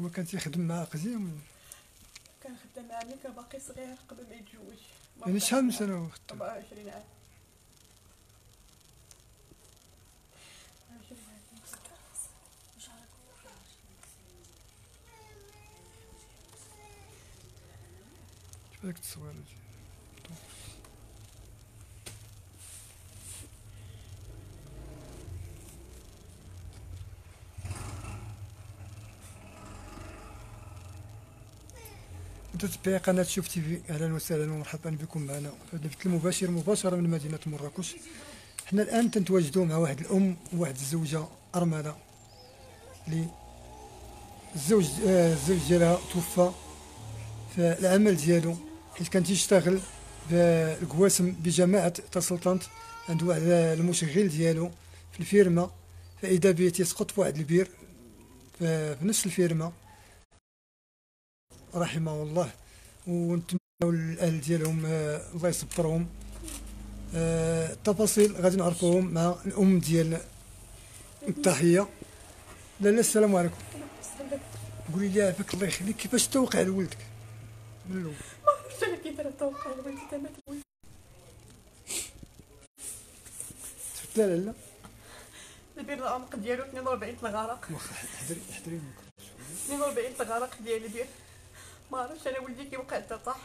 هو كان تيخدم مع قديم كان خدام مع ملي كان باقي صغير قبل ما يتزوج يعني شحال من. سنة هو خدام 24 عام 24 عام كيف هاك التصوير هادي؟ متتبعي قناة شوف تي في. أهلا وسهلا ومرحبا بكم معنا. في البث المباشر مباشرة من مدينة مراكش. حنا الآن كنتواجدو مع واحد الأم وواحد الزوجة أرملة اللي الزوج آه، الزوج ديالها توفى. في العمل ديالو حيت كان تيشتغل بالقواسم بجماعة تسلطنت عند واحد المشغل ديالو في الفيرما. فإذا به تيسقط في واحد البير في نفس الفيرما. رحمه الله ونتمنوا الاهل ديالهم آه، الله يصبرهم. آه، التفاصيل غادي نعرفوهم مع الأم ديال التحية. لاله السلام عليكم. قولي لي عافاك الله يخليك. كيفاش توقع لولدك؟ من الأول. ما عرفتش أنا كي درت توقع على ولدي تما تولد لا. لا العمق ديالو 42 الغرق. واخا حضري حضري الميكرو 42 الغرق ديال البير ما عرفتش أنا ولدي كي وقع طاح.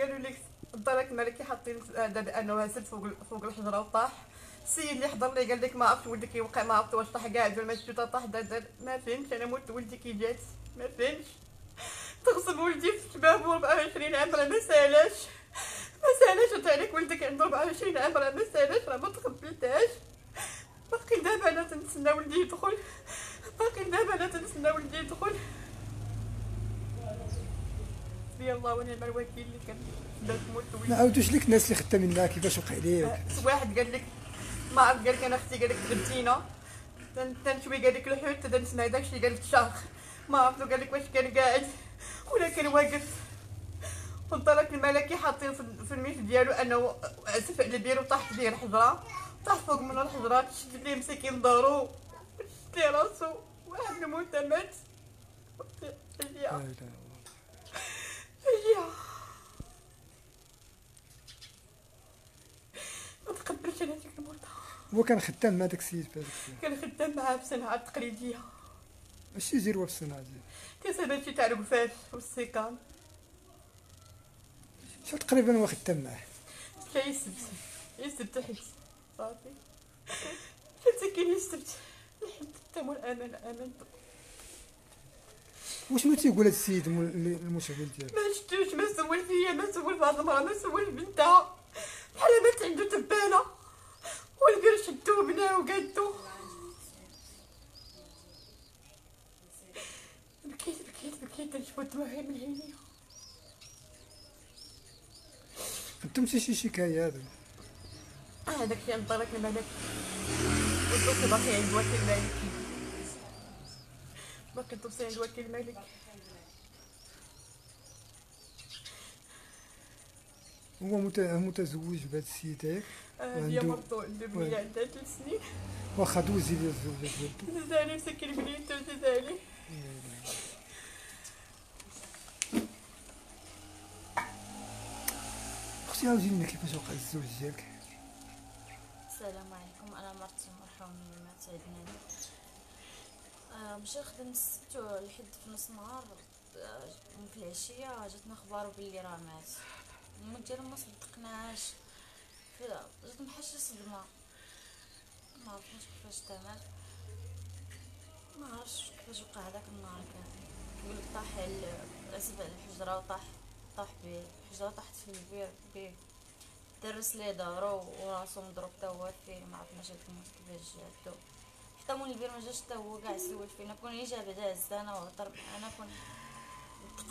قالوا لك الدرك الملكي حاطين دابا انه هزت فوق فوق الحجرة وطاح. السيد اللي حضر لي قال لك ما عرفتش ولدك كي وقع ما عرفت واش طاح قاعد ولا ما شفتو طاح ما فهمتش أنا موت ولدي كي جات. ما فهمتش. تغصب ولدي في شبابه 24 عام راه ما سالاش. ما سالاش. أنت عليك ولدك عنده 24 عام راه ما سالاش راه ما تقبلتهاش. باقي دابا أنا تنتسنى ولدي يدخل. باقي دابا أنا تنتسنى ولدي يدخل. حسبي الله ونعم الوكيل اللي كان ما عاودوش لك الناس اللي خدامين معاك كيفاش وقع ليك واحد قال لك ما عرفت قال لك أنا أختي قال لك غدينا تن شوي قال لك الحوت تنسمع داكشي قال لك الشاخ ما عرفتو قال لك واش كان قاعد. ولا كان واقف والدرك الملكي حاطين في الميت ديالو أنه أسف على البير وطاحت ليه الحجرة. طاح فوق من الحجرات شد ليه مسكين دارو. شد ليه راسو. واحد الموت مات لا فجيعة اله الا الله فجيعة ما تقبلش أنا ديك الموتة هو كان خدام مع داك السيد في هذاك كان خدام معاه في صناعة تقليدية. اش يدير هو في الصناعة ديالو هادشي تاع القفاش والسيكان شحال تقريبا هو خدام معاه. مشى يسبت يسبت حيت. صافي. حتى كاين يسبت لحد التم والأمان آمنت وشنو تيقول هذا السيد مول- المشغل ديالو؟ ما شفتوش ما سول فيا ما سول في هاد المرة ما سول بنتها بحال مات عنده تبانة والبير وقادو بكيت بكيت بكيت تنشفى دموعي من عينيا أنتم شي شي شكاية هذا. هذاك الشيء نطرك الملك والدوسي باقي عند وكيل الملك باقي الدوسي عند وكيل الملك هو مت- متزوج بهذا السيد هيك هي وعنده- مرتو عنده بنية عندها ثلاث سنين واخا دوزي لي الزوجه ديالته زازالي مسكين بنيته زازالي أختي عاودي لنا كيفاش وقع الزوج ديالك السلام عليكم أنا مرت مرحوم من مات عندنا آه مشى نخدم السبت لحد في نص النهار آه في العشية جاتنا أخبار بلي راه مات. الموت ديالو ما صدقناش ف- جاتنا بحال شي صدمه ما عرفناش كيفاش تعمل. ما عرفتش كيفاش وقع هذاك النهار كان يقول لك طاح على الحجرة وطاح طاح به الحجرة طاحت في البير به درس لي دارو وراسو مضروب تا هو فيه ما عرفناش الموت كيفاش جاتو. حتى مول البير ما جاش تا هو كاع سول فينا. كون يجي بعدا هز أنا وهضر معانا كون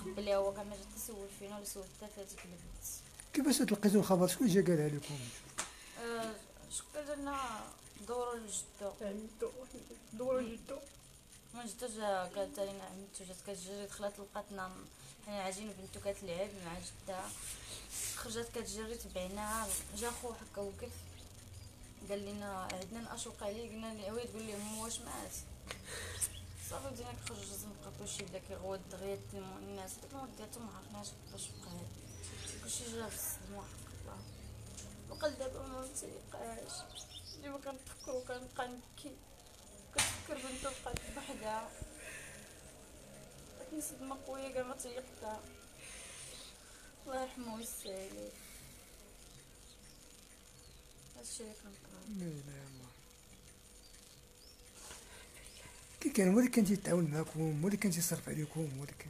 متقبلها هو ما جا تسول فينا ولا سول حتى في هذيك البنت كيفاش لقيتوا الخبر؟ شكون جا قالها لكم؟ آه، شكون درنا دورو لجدو عمتو دورو جدو من جدو جا قالت لينا عمتو جات كتجري دخلت لقاتنا حنا عاجين بنتو كتلعب مع جدها خرجت كتجري تبعناها جا خو هكا وقف قال لنا عندنا الاشوق عليه قلنا له وي تقول لهم واش مات. صافي بدينا كنخرجو الزنقه كلشي بدا كيغوت دغيا الناس داك المولد ديالتو ما عرفناش كيفاش بقى هاد. كلشي جا في الصدمه حق الله. وقال دابا ما متيقاش ديما كنفكر وكنبقى نبكي. كنفكر بنتو بقات بحدها داك صدمه قوية كاع ما تيقتها الله يرحمه ويسع عليه هادشي اللي كنقول لا اله الا الله كي كان هو اللي كان تيتعاون معاكم هو اللي كان تيصرف عليكم هو اللي كان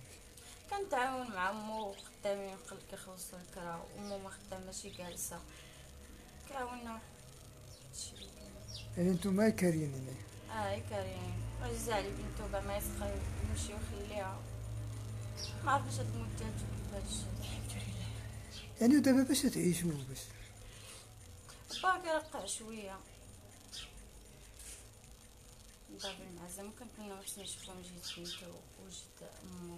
كنتعاون مع مو خدامين كيخلصوا الكرا ومو ما خدامه شي جالسة. كعاونا اللي كاين. يعني أنتم كاريين هنا آه كريم عزيزة علي بنتو باع ما يسخر يمشي ويخليها ما عرفتش هاد المدة كيفاش يعني دابا باش تعيشوا باش. با كيرقع شوية. دابا المعزة ممكن كنا محسن نشوفهم جيت بنتو وجد امو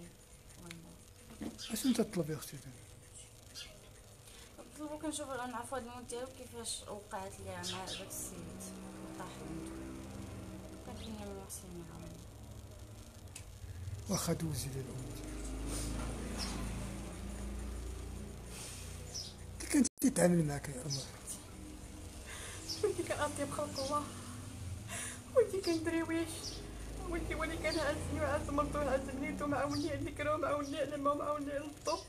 وأنا اشنو تطلب يا أختي دابا طلبو كنشوف نعرفو هاد الموت ديالو كيفاش وقعت ليها مع داك السيد وطاح بنتو كان كنا محسن نعاونو واخا دوزي لي الام كي كان تيتعامل معاك يا عمر ولدي كان اطيب خلق الله كان درويش ولدي ولي كان عازني وعاز مرتو وعاز بنيتو معاوني على الذكرى ومعاوني على الماء ومعاوني على الطب.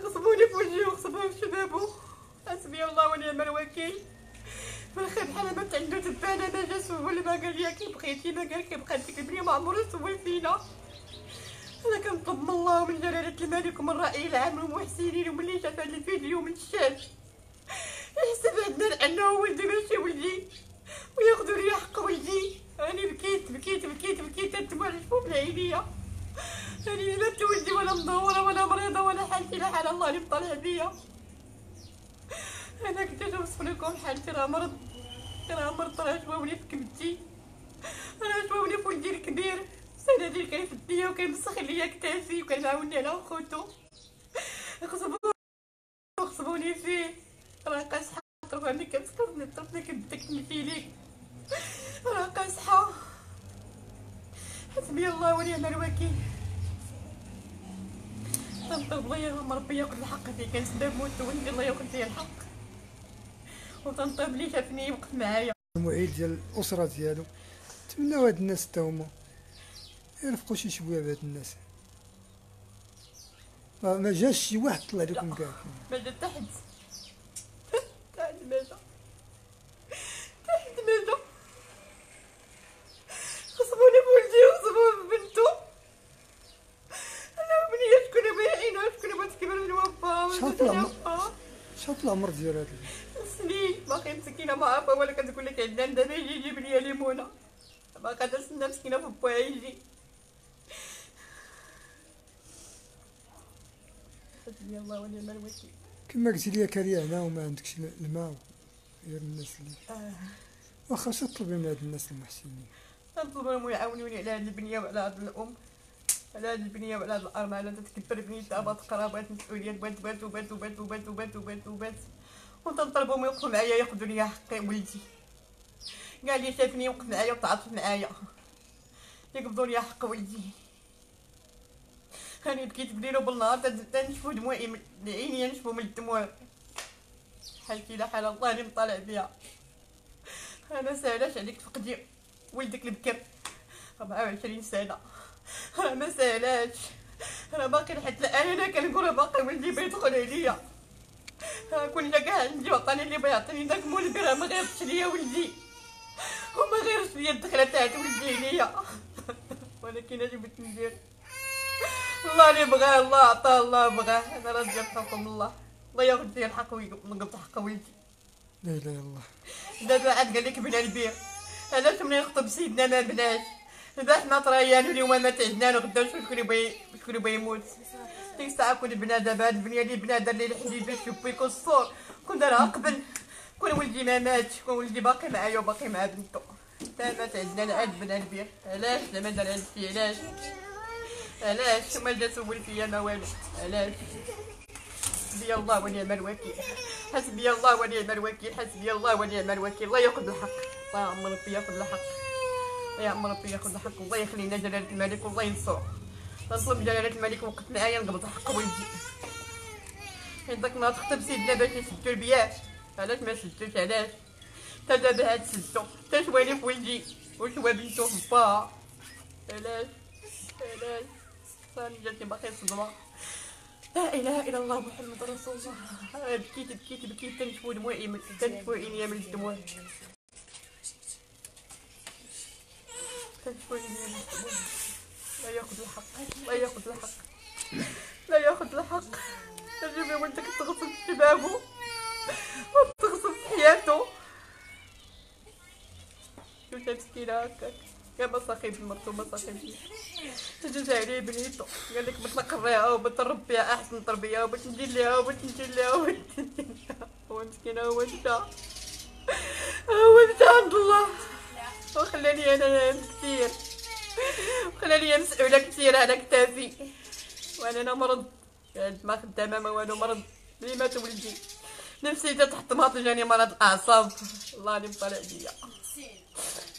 غصبوني في وجهي وغصبوه في شبابو. حسبي الله ونعم الوكيل. في الآخر بحال ما عنده تبانه ما جا سول ما قال لي كي بغيتي ما قال كي بقات ديك البنية ما عمرو سول فينا. أنا كنطلب من الله ومن جلالة الملك ومن الراي العام والمحسنين وملي شاف هذا الفيديو من الشاش يحسب عندنا لأنه ولدي ماشي ولدي. وياخذوا حق ولدي أنا بكيت بكيت بكيت بكيت. الدموع جفوا من عينيا أنا لا ولدي ولا مدوره ولا مريضة ولا حالتي لا حال الله اللي مطلع بيا. أنا كنت نوصف لكم حالتي راه مرض راه مرض راه جواوني في كبدي راه جواوني في ولدي الكبير. سنة ديال كان في الدنيا وكان مسخ ليا كتافي وكان معاوني على خوتو غصبوني فيه. راه قاصحة طرفني كتسكرني طرفني كبدك تمثيلي راه قاصحة حسبي الله ونعم الوكيل. تنطلب يا ربي يأخذ الحق فيه كنسبب موت ولدي الله يأخذ فيه الحق. وتنطلب لي شافني يوقف معايا. المعيل ديال الأسرة ديالو. نتمناو هاد الناس تا هما يرفقوا شي شوية بهاد الناس. ما جاش شي واحد طلع لكم كاع. ما جا تحت تحت ما جا تحت ما جا غصبوني بولدي وغصبوني ببنتو أنا وبنية شكون بايعينها شكون بغات تكبر من وفا شحال طلع شحال العمر ديال هاد سنين باقي مسكينة ما عارفة ولا كتقول لك عندنا دابا يجي يجيب ليا ليمونة. باقا تستنى مسكينة في بوها يجي. حسبي الله ونعم الوكيل كما قلتي لي كاريه هنا وما عندكش الماء غير الناس اللي آه. واخا شنو تطلبي من هاد الناس المحسنين؟ نطلب لهم يعاونوني على هاد البنية وعلى هاد الأم. على هاد البنية وعلى هاد الارمله تتكبر بنيتها بات قرابات مسؤوليات بات بات وبات وبات وبات وبات وبات وبات وتنطلبهم يوقفوا معايا ياخذوا لي حقي ولدي. قال لي شافني يوقف معايا وتعاطف معايا. يقبضوا لي حق ولدي. أنا بكيت بليل وبالنهار تن- تنشفوا دموعي من عيني ينشفوا من الدموع. حالتي لا حال الله اللي مطالع بيها أنا سالاش عليك تفقدي ولدك البكر؟ 24 سنة. راه ما سالاش راه باقي لحد الآن أنا كنقول راه باقي ولدي بيدخل عليا. راه كنا كاع عندي وطني اللي بيعطيني داك مولدي راه ما غيرش ليا ولدي. وما غيرش ليا الدخلة تاعت ولدي ليا. ولكن اش بغيت ندير. الله اللي بغاه الله عطاه الله بغاه. أنا راضيه بحكم الله. الله ياخذ فيا الحق ويقبض حق ولدي. لا إله إلا الله. دابا عاد قال لك بنا البيع علاش ملي يخطب سيدنا ما بناش دابا حنا طريان اليوم مات عندنا غدا شكون يبغي شكون يبغي يموت ديك الساعة كون بنا دابا هاد البنيه اللي بنا دار لي الحديد باش يبيك الصور كون دارها قبل كون ولدي ما ماتش كون ولدي باقي معايا وباقي مع بنتو تا مات عندنا عاد بنا البيع علاش زعما دار هاد الشيء علاش علاش ما جا سول فيا ما والو علاش حسبي الله ونعم الوكيل حسبي الله ونعم الوكيل حسبي الله ونعم الوكيل الله ياخذ الحق الله يعمر ربي ياخذ الحق يا عم ربي ياخذ الحق الله يخلينا جلالة الملك والله ينصر نطلب جلاله الملك وقت معايا نقبض حق ولدي حيت داك النهار تخطب سيدنا باش يسدو البيات. علاش ما سدوش علاش؟ تا دابا هاد سدو تا شوالي في ولدي وشوا بنتو في با علاش؟ علاش؟ صاني جاتني باقي صدمه لا إله إلا الله محمد رسول الله. بكيت بكيت بكيت. تنشفو دموعي تنشفو عينيا من الدموع. لا ياخذ الحق لا ياخذ الحق لا ياخذ الحق تجيب ولدك تغصب في شبابه وتغصب حياته شوف مسكينة هكاك يا ما صاحب مرتو ما صاحب تجوز عليه بنيتو قال لك بتنقريها وبتربيها احسن لها وباش ندير لها وباش ندير لها هو مسكينه هو انت هو انت عند الله وخلاني أنا كثير. وخلاني مسؤوله كثير على كتافي. وأنا أنا مرض. يعني ما خدامه ما والو مرض. ملي مات ولدي نفسيتي تحطمات جاني مرض الاعصاب الله اللي مطلع بيا.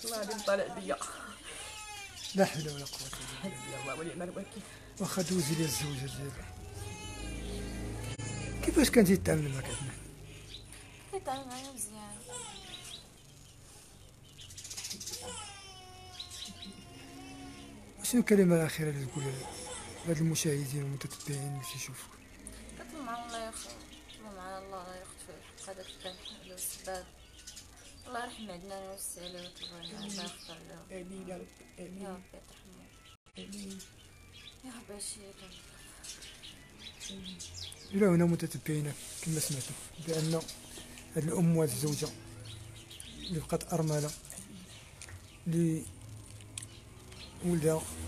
الله اللي مطلع بيا. لا حول ولا قوة إلا بالله. الوكيل واخا دوزي لي الزوجه ديالها كيفاش كانتي معك عندنا كيتعامل معايا مزيان. شنو الكلمة الاخيره اللي تقولها لهاد المشاهدين والمتتبعين اللي تيشوفوك كنطمع الله ياخذ مع الله لا هذاك كان له السباب. الله يرحم عندنا ويوسع عليه ويطلب لنا الله يغفر له آمين. يا رب. يا امين ربي يرحمه. آمين. يا ربي شي إلى هنا متتبعين كما سمعتوا بأن هاد الام وهاد الزوجة اللي بقات أرملة اللي Mulder.